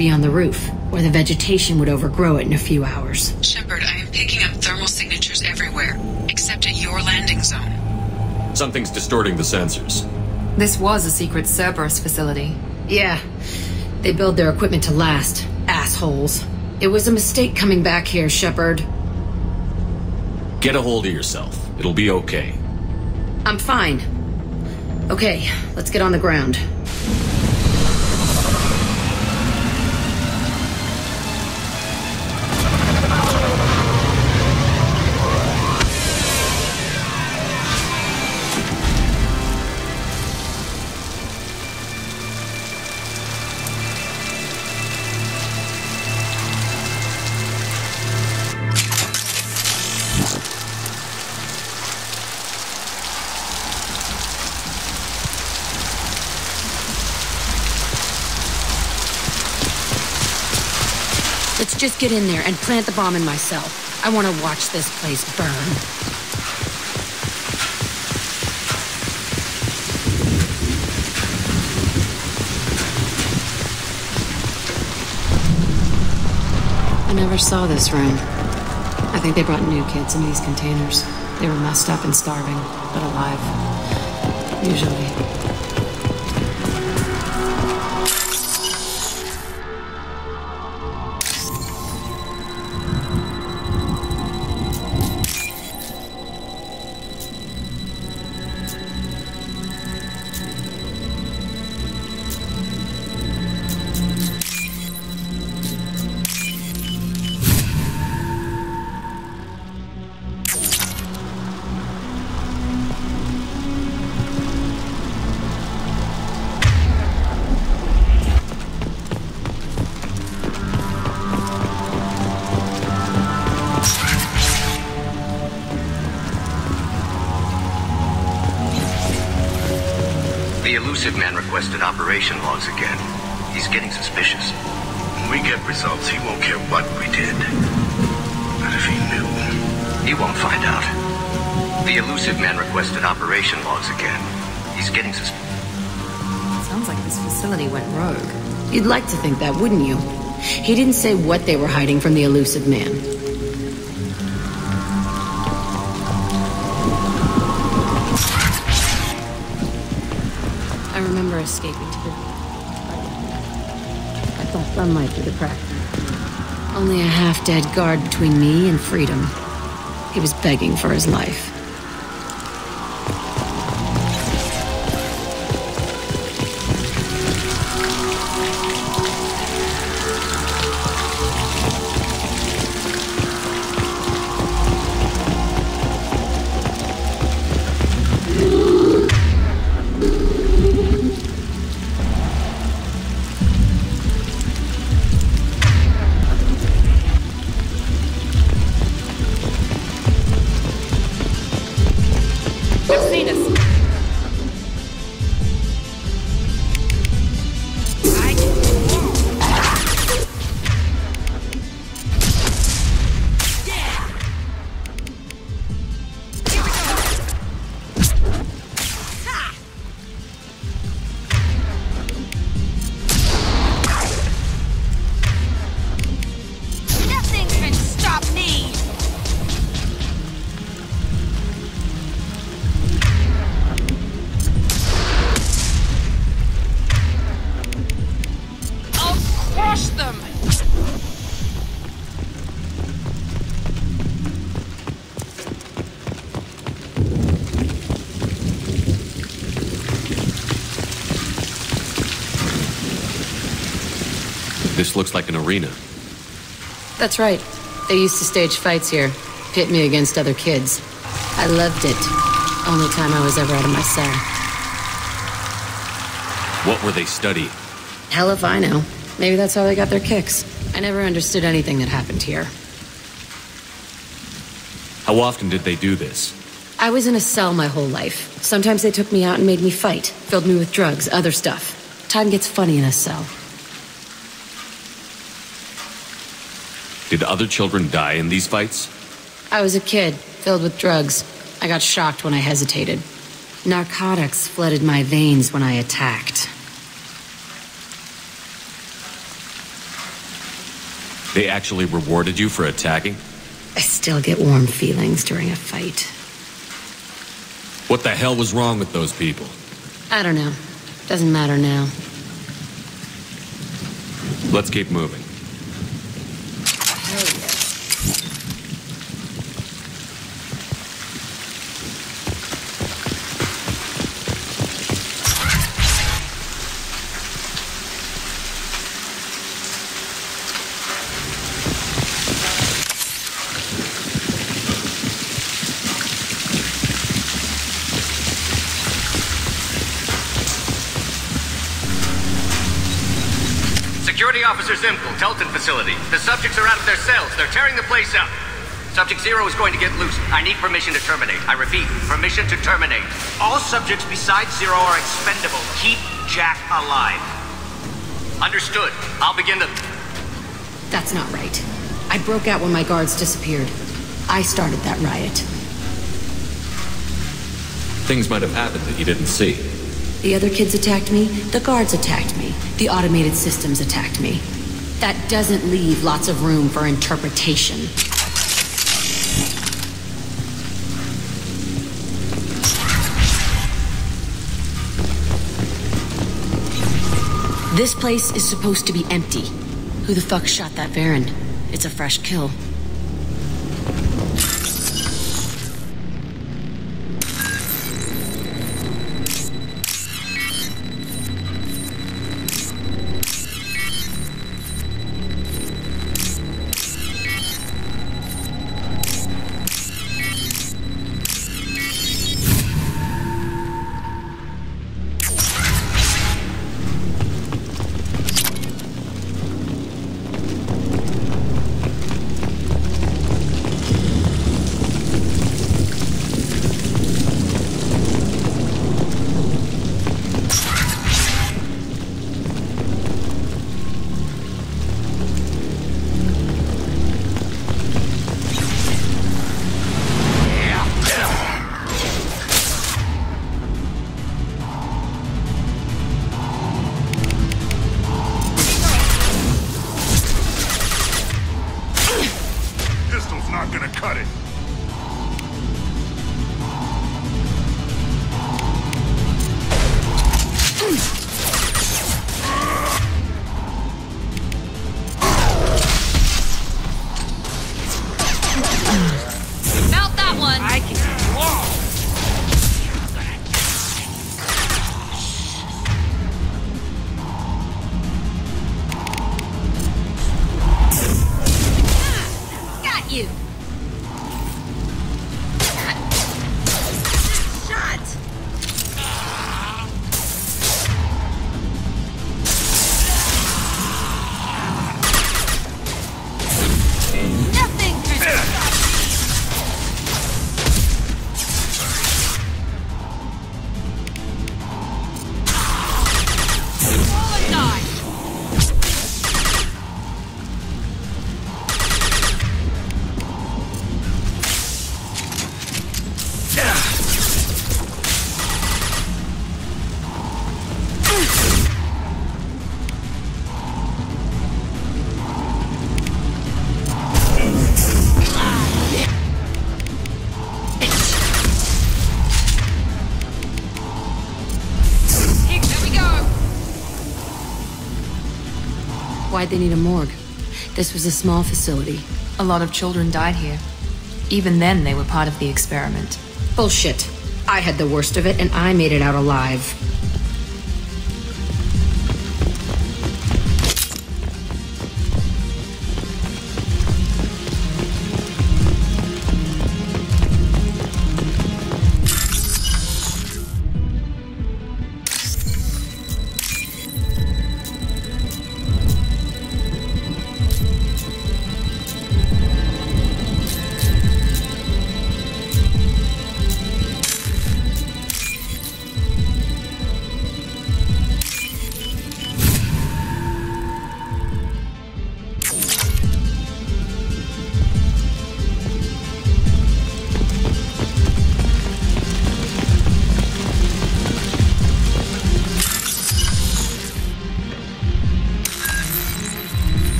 be on the roof, or the vegetation would overgrow it in a few hours. Shepard, I am picking up thermal signatures everywhere, except at your landing zone. Something's distorting the sensors. This was a secret Cerberus facility. Yeah. They build their equipment to last. Assholes. It was a mistake coming back here, Shepard. Get a hold of yourself. It'll be okay. I'm fine. Okay, let's get on the ground. Get in there and plant the bomb in myself. I want to watch this place burn. I never saw this room. I think they brought new kids in these containers. They were messed up and starving, but alive. Usually. Requested operation logs again. He's getting suspicious. When we get results, he won't care what we did. But if he knew... He won't find out. The Illusive Man requested operation logs again. He's getting suspicious. Sounds like this facility went rogue. You'd like to think that, wouldn't you? He didn't say what they were hiding from the Illusive Man. Escaping to the... I saw sunlight through the crack. Only a half-dead guard between me and freedom. He was begging for his life. This looks like an arena. That's right. They used to stage fights here, pit me against other kids. I loved it. Only time I was ever out of my cell. What were they studying? Hell if I know. Maybe that's how they got their kicks. I never understood anything that happened here. How often did they do this? I was in a cell my whole life. Sometimes they took me out and made me fight, filled me with drugs, other stuff. Time gets funny in a cell. Did other children die in these fights? I was a kid, filled with drugs. I got shocked when I hesitated. Narcotics flooded my veins when I attacked. They actually rewarded you for attacking? I still get warm feelings during a fight. What the hell was wrong with those people? I don't know. Doesn't matter now. Let's keep moving. Security Officer Zimkel, Teltin facility. The subjects are out of their cells. They're tearing the place up. Subject Zero is going to get loose. I need permission to terminate. I repeat, permission to terminate. All subjects besides Zero are expendable. Keep Jack alive. Understood. I'll begin the... That's not right. I broke out when my guards disappeared. I started that riot. Things might have happened that you didn't see. The other kids attacked me, the guards attacked me, the automated systems attacked me. That doesn't leave lots of room for interpretation. This place is supposed to be empty. Who the fuck shot that varren? It's a fresh kill. Why'd they need a morgue? This was a small facility. A lot of children died here. Even then, they were part of the experiment. Bullshit. I had the worst of it, and I made it out alive.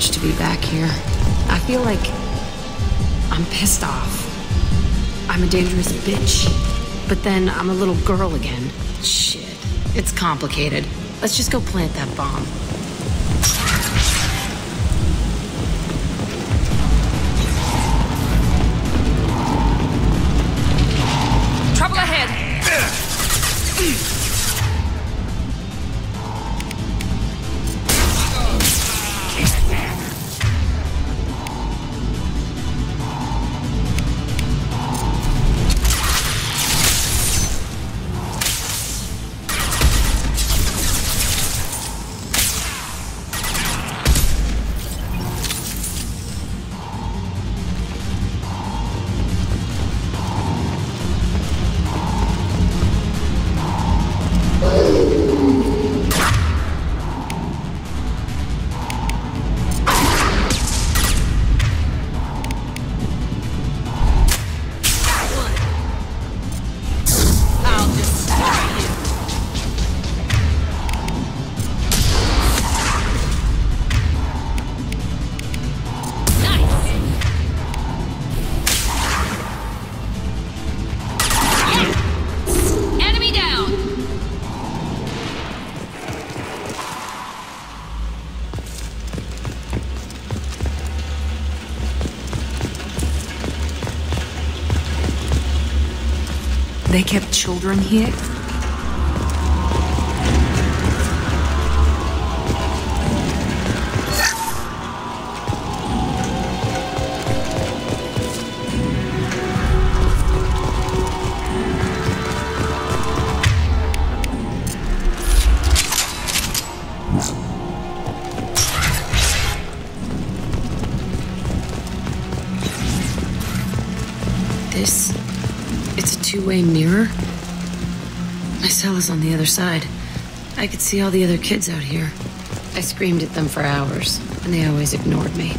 Strange to be back here. I feel like I'm pissed off. I'm a dangerous bitch. But then I'm a little girl again. Shit. It's complicated. Let's just go plant that bomb. Kept children here? Is on the other side. I could see all the other kids out here. I screamed at them for hours, and they always ignored me.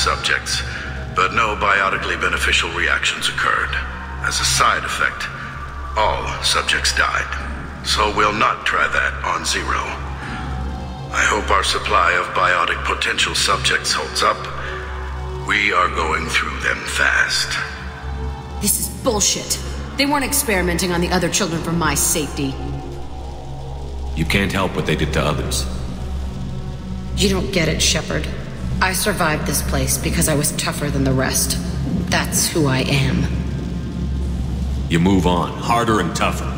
Subjects, but no biotically beneficial reactions occurred. As a side effect, all subjects died. So we'll not try that on Zero. I hope our supply of biotic potential subjects holds up. We are going through them fast. This is bullshit. They weren't experimenting on the other children for my safety. You can't help what they did to others. You don't get it, Shepard. I survived this place because I was tougher than the rest. That's who I am. You move on, harder and tougher.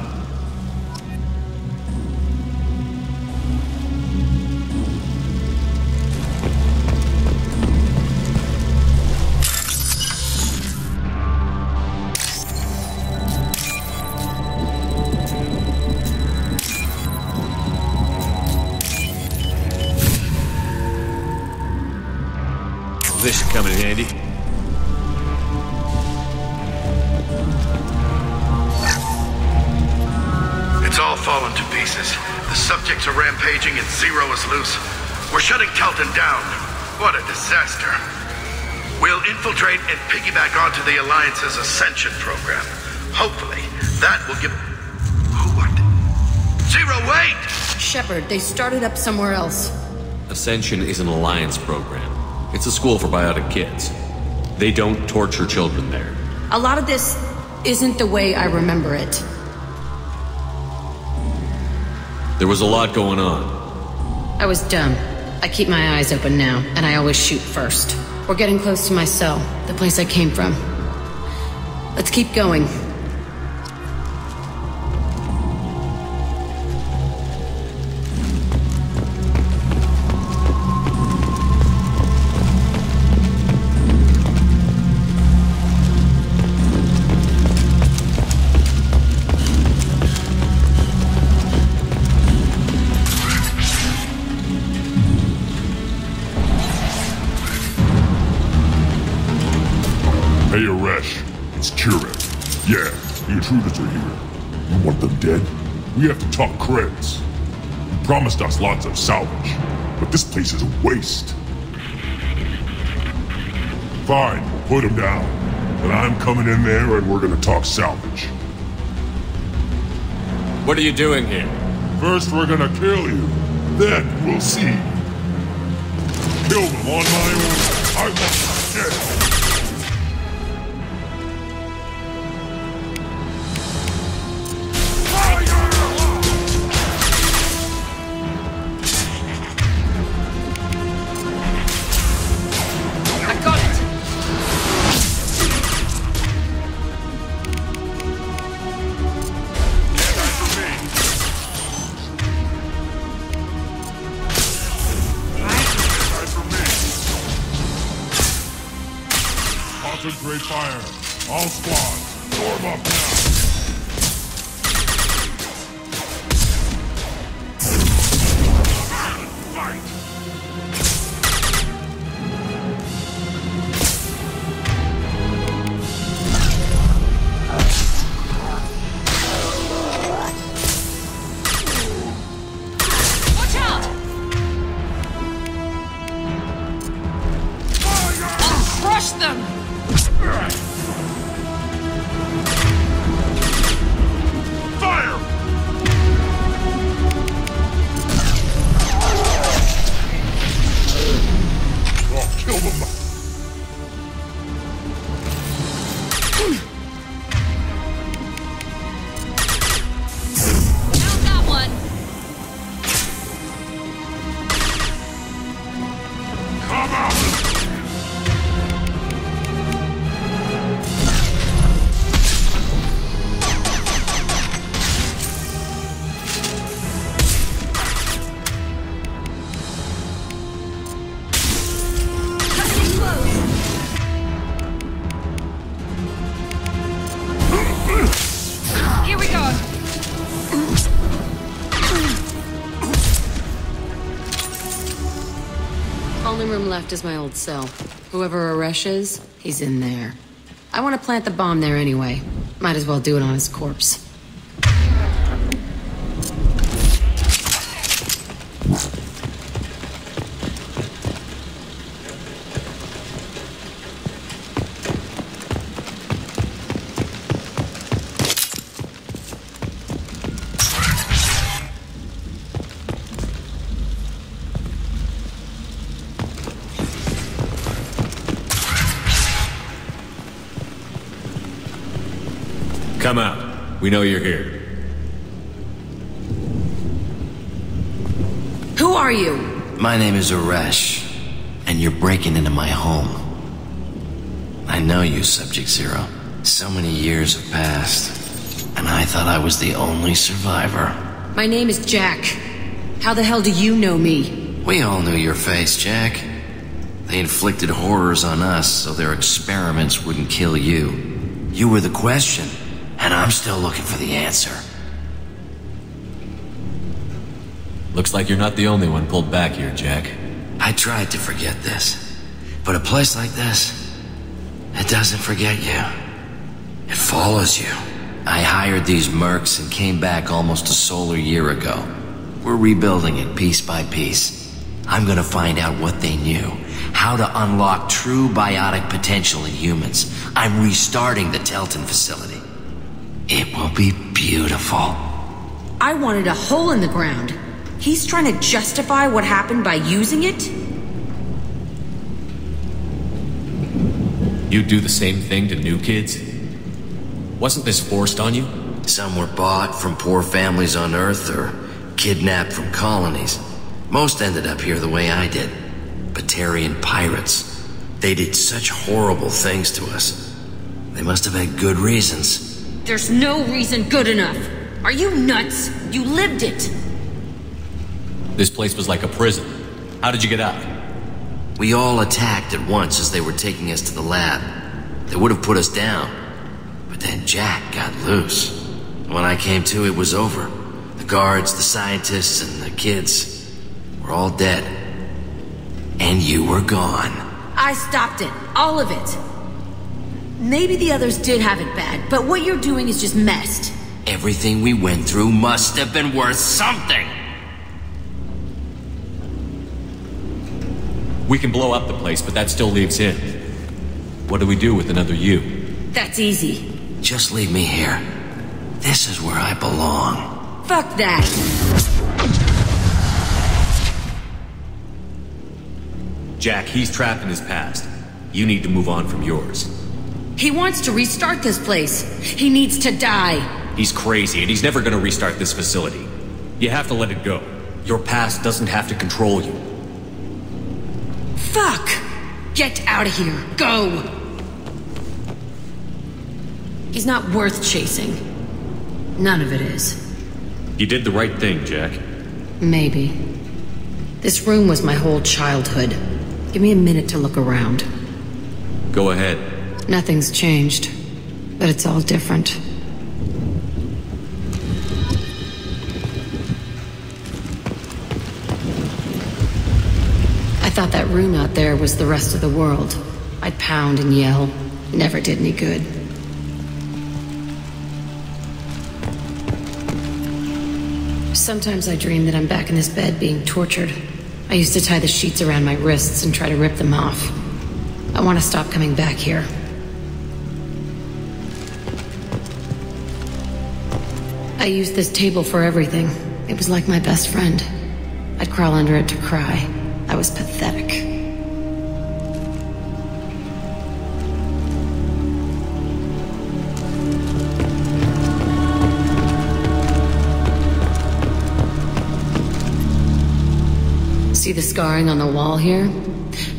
Alliance's Ascension program. Hopefully, that will give. Who what? Zero, wait! Shepard, they started up somewhere else. Ascension is an alliance program. It's a school for biotic kids. They don't torture children there. A lot of this isn't the way I remember it. There was a lot going on. I was dumb. I keep my eyes open now, and I always shoot first. We're getting close to my cell, the place I came from. Let's keep going. Promised us lots of salvage, but this place is a waste. Fine, we'll put him down. But I'm coming in there and we're gonna talk salvage. What are you doing here? First, we're gonna kill you. Then we'll see. Kill them on my own. I want them dead. Left is my old cell. Whoever Aresh is, he's in there. I want to plant the bomb there anyway. Might as well do it on his corpse. Know you're here. Who are you? My name is Aresh, and you're breaking into my home. I know you, Subject Zero. So many years have passed, and I thought I was the only survivor. My name is Jack. How the hell do you know me? We all knew your face, Jack. They inflicted horrors on us so their experiments wouldn't kill you. You were the question, and I'm still looking for the answer. Looks like you're not the only one pulled back here, Jack. I tried to forget this, but a place like this, it doesn't forget you. It follows you. I hired these mercs and came back almost a solar year ago. We're rebuilding it piece by piece. I'm gonna find out what they knew, how to unlock true biotic potential in humans. I'm restarting the Teltin facility. It will be beautiful. I wanted a hole in the ground. He's trying to justify what happened by using it? You do the same thing to new kids? Wasn't this forced on you? Some were bought from poor families on Earth or kidnapped from colonies. Most ended up here the way I did. Batarian pirates. They did such horrible things to us. They must have had good reasons. There's no reason good enough. Are you nuts? You lived it. This place was like a prison. How did you get out? We all attacked at once as they were taking us to the lab. They would have put us down. But then Jack got loose. When I came to, it was over. The guards, the scientists, and the kids were all dead. And you were gone. I stopped it. All of it. Maybe the others did have it bad, but what you're doing is just messed. Everything we went through must have been worth something. We can blow up the place, but that still leaves him. What do we do with another you? That's easy. Just leave me here. This is where I belong. Fuck that. Jack, he's trapped in his past. You need to move on from yours. He wants to restart this place. He needs to die. He's crazy, and he's never gonna restart this facility. You have to let it go. Your past doesn't have to control you. Fuck! Get out of here. Go! He's not worth chasing. None of it is. You did the right thing, Jack. Maybe. This room was my whole childhood. Give me a minute to look around. Go ahead. Nothing's changed, but it's all different. I thought that room out there was the rest of the world. I'd pound and yell. Never did any good. Sometimes I dream that I'm back in this bed being tortured. I used to tie the sheets around my wrists and try to rip them off. I want to stop coming back here. I used this table for everything. It was like my best friend. I'd crawl under it to cry. I was pathetic. See the scarring on the wall here?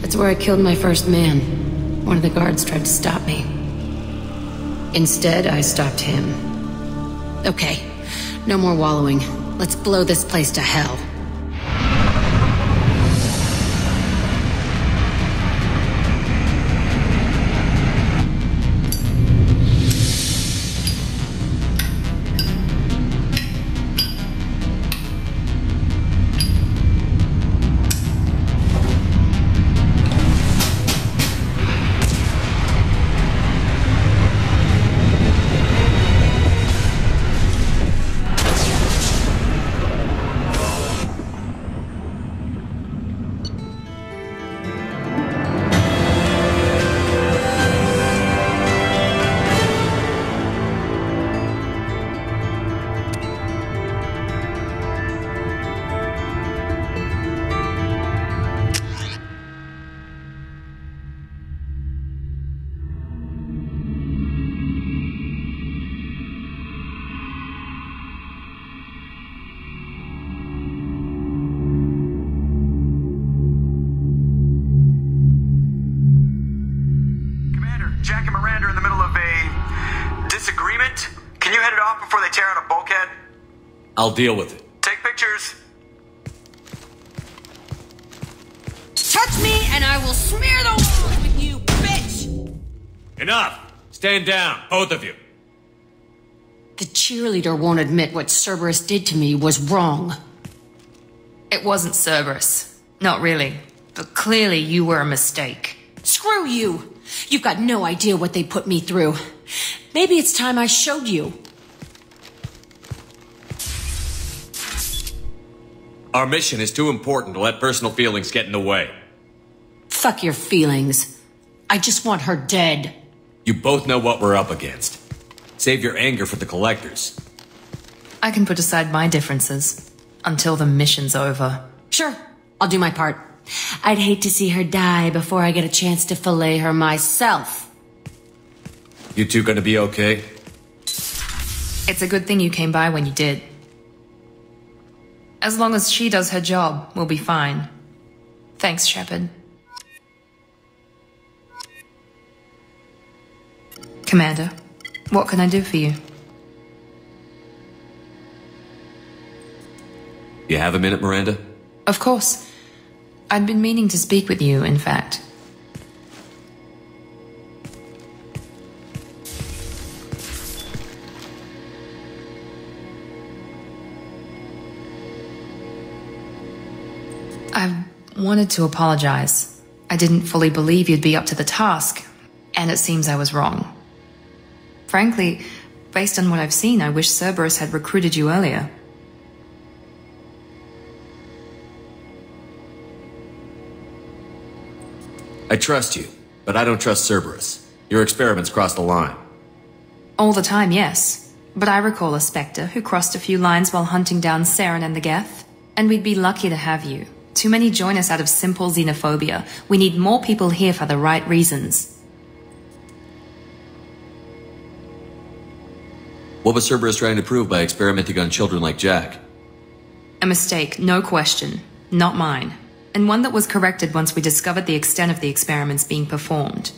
That's where I killed my first man. One of the guards tried to stop me. Instead, I stopped him. Okay, no more wallowing. Let's blow this place to hell. Jack and Miranda are in the middle of a disagreement. Can you head it off before they tear out a bulkhead? I'll deal with it. Take pictures. Touch me and I will smear the walls with you, bitch! Enough! Stand down, both of you. The cheerleader won't admit what Cerberus did to me was wrong. It wasn't Cerberus. Not really. But clearly you were a mistake. Screw you! You've got no idea what they put me through. Maybe it's time I showed you. Our mission is too important to let personal feelings get in the way. Fuck your feelings. I just want her dead. You both know what we're up against. Save your anger for the collectors. I can put aside my differences until the mission's over. Sure, I'll do my part. I'd hate to see her die before I get a chance to fillet her myself. You two gonna be okay? It's a good thing you came by when you did. As long as she does her job, we'll be fine. Thanks, Shepard. Commander, what can I do for you? You have a minute, Miranda? Of course. I'd been meaning to speak with you, in fact. I wanted to apologize. I didn't fully believe you'd be up to the task, and it seems I was wrong. Frankly, based on what I've seen, I wish Cerberus had recruited you earlier. I trust you, but I don't trust Cerberus. Your experiments crossed the line. All the time, yes. But I recall a Spectre who crossed a few lines while hunting down Saren and the Geth. And we'd be lucky to have you. Too many join us out of simple xenophobia. We need more people here for the right reasons. What was Cerberus trying to prove by experimenting on children like Jack? A mistake, no question. Not mine. And one that was corrected once we discovered the extent of the experiments being performed.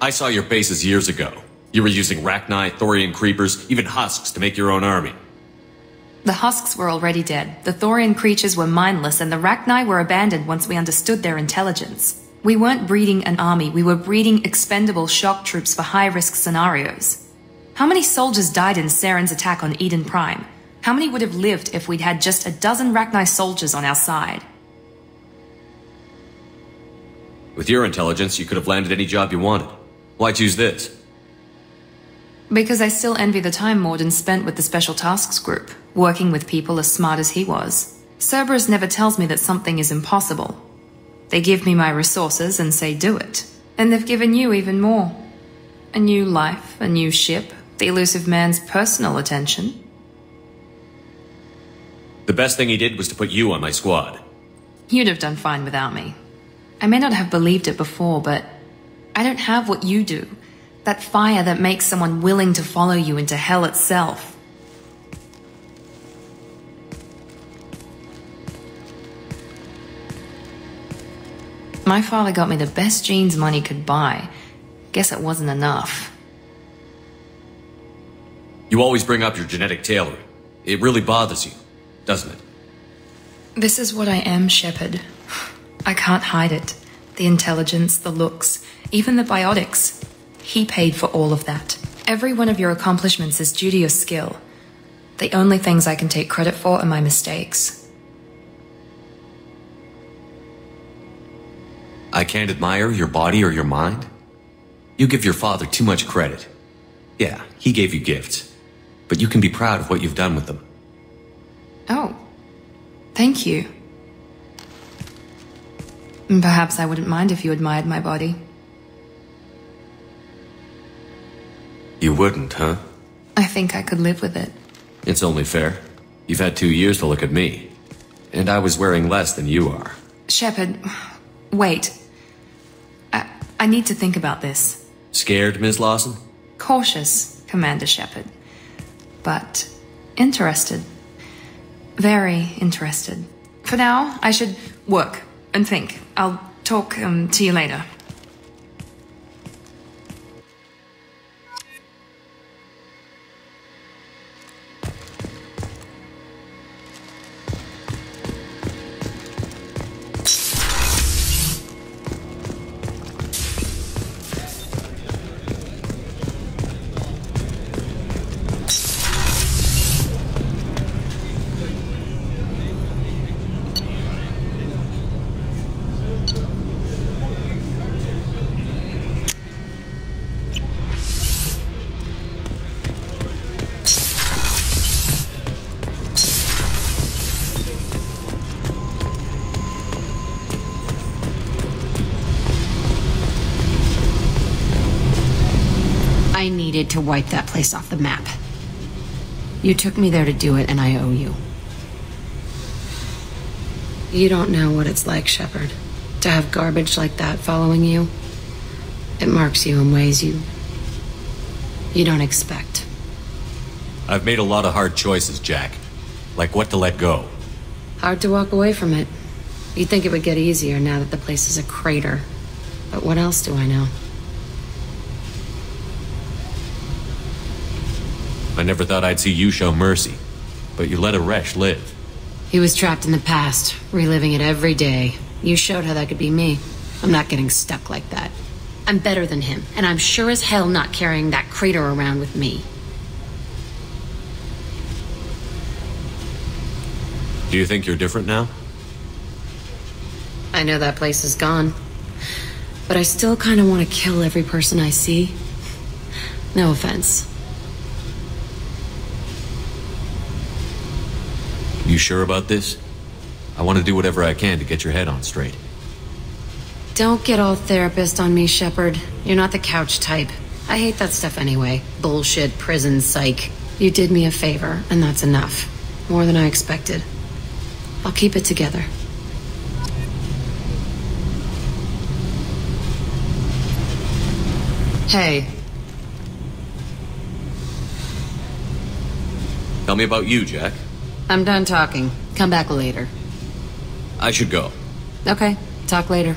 I saw your bases years ago. You were using Rachni, Thorian creepers, even husks to make your own army. The husks were already dead, the Thorian creatures were mindless, and the Rachni were abandoned once we understood their intelligence. We weren't breeding an army, we were breeding expendable shock troops for high risk scenarios. How many soldiers died in Saren's attack on Eden Prime? How many would have lived if we'd had just a dozen Rachni soldiers on our side? With your intelligence, you could have landed any job you wanted. Why choose this? Because I still envy the time Mordin spent with the Special Tasks Group, working with people as smart as he was. Cerberus never tells me that something is impossible. They give me my resources and say do it. And they've given you even more. A new life, a new ship, the Illusive Man's personal attention. The best thing he did was to put you on my squad. You'd have done fine without me. I may not have believed it before, but I don't have what you do. That fire that makes someone willing to follow you into hell itself. My father got me the best genes money could buy. Guess it wasn't enough. You always bring up your genetic tailoring. It really bothers you, doesn't it? This is what I am, Shepard. I can't hide it. The intelligence, the looks, even the biotics. He paid for all of that. Every one of your accomplishments is due to your skill. The only things I can take credit for are my mistakes. I can't admire your body or your mind? You give your father too much credit. Yeah, he gave you gifts. But you can be proud of what you've done with them. Oh. Thank you. Perhaps I wouldn't mind if you admired my body. You wouldn't, huh? I think I could live with it. It's only fair. You've had two years to look at me. And I was wearing less than you are. Shepard, wait. I, I need to think about this. Scared, Ms. Lawson? Cautious, Commander Shepard. But interested. Very interested. For now, I should work and think. I'll talk um, to you later. I needed to wipe that place off the map. You took me there to do it, and I owe you. You don't know what it's like, Shepard, to have garbage like that following you. It marks you in ways you. you don't expect. I've made a lot of hard choices, Jack. Like what to let go. Hard to walk away from it. You'd think it would get easier now that the place is a crater. But what else do I know? I never thought I'd see you show mercy. But you let Aresh live. He was trapped in the past, reliving it every day. You showed how that could be me. I'm not getting stuck like that. I'm better than him, and I'm sure as hell not carrying that crater around with me. Do you think you're different now? I know that place is gone. But I still kind of want to kill every person I see. No offense. You sure about this? I want to do whatever I can to get your head on straight. Don't get all therapist on me, Shepard. You're not the couch type. I hate that stuff anyway. Bullshit, prison, psych. You did me a favor, and that's enough. More than I expected. I'll keep it together. Hey, Tell me about you, Jack. I'm done talking. Come back later. I should go. Okay, talk later.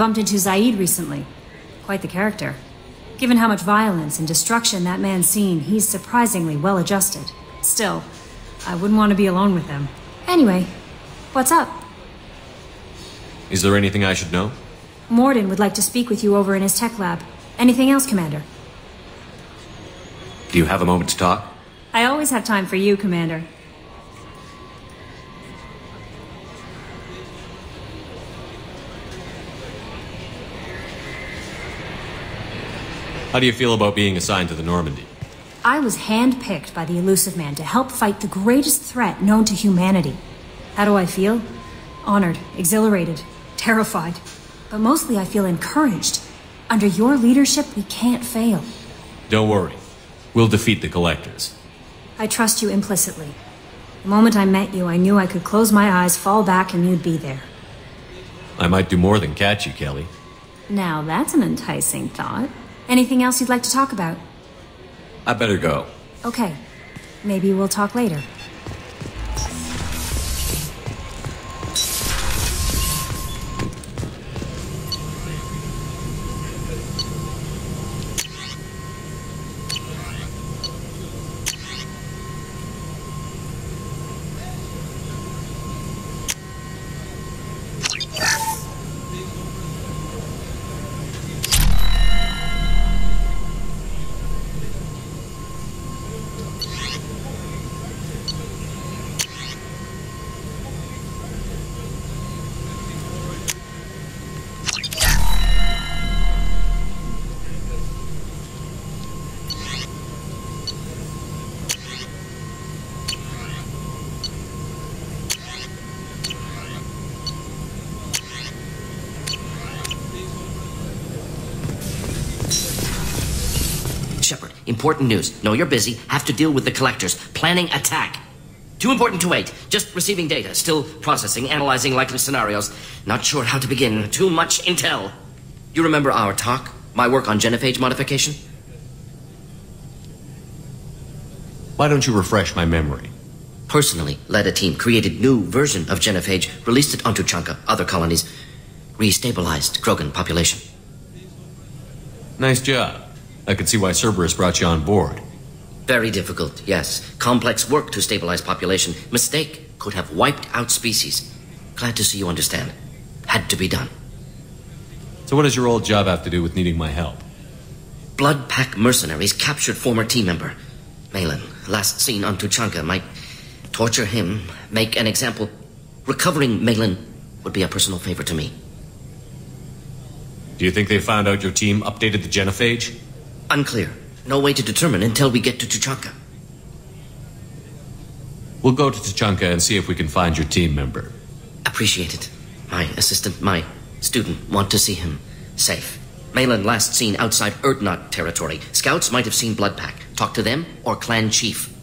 Bumped into Zaeed recently. Quite the character. Given how much violence and destruction that man's seen, he's surprisingly well adjusted. Still, I wouldn't want to be alone with him. Anyway, what's up? Is there anything I should know? Mordin would like to speak with you over in his tech lab. Anything else, Commander? Do you have a moment to talk? I always have time for you, Commander. How do you feel about being assigned to the Normandy? I was handpicked by the Illusive Man to help fight the greatest threat known to humanity. How do I feel? Honored, exhilarated, terrified. But mostly I feel encouraged. Under your leadership, we can't fail. Don't worry. We'll defeat the Collectors. I trust you implicitly. The moment I met you, I knew I could close my eyes, fall back, and you'd be there. I might do more than catch you, Kelly. Now that's an enticing thought. Anything else you'd like to talk about? I better go. Okay. Maybe we'll talk later. Important news. No, you're busy. Have to deal with the collectors. Planning attack. Too important to wait. Just receiving data. Still processing, analyzing likely scenarios. Not sure how to begin. Too much intel. You remember our talk? My work on genophage modification? Why don't you refresh my memory? Personally, led a team, created new version of genophage, released it onto Chanka, other colonies, restabilized Krogan population. Nice job. I can see why Cerberus brought you on board. Very difficult, yes. Complex work to stabilize population. Mistake could have wiped out species. Glad to see you understand. Had to be done. So what does your old job have to do with needing my help? Blood Pack mercenaries captured former team member. Maelon, last seen on Tuchanka, might torture him, make an example. Recovering Maelon would be a personal favor to me. Do you think they found out your team updated the genophage? Unclear. No way to determine until we get to Tuchanka. We'll go to Tuchanka and see if we can find your team member. Appreciate it. My assistant, my student, want to see him safe. Maelon last seen outside Urdnot territory. Scouts might have seen Bloodpack. Talk to them or Clan Chief.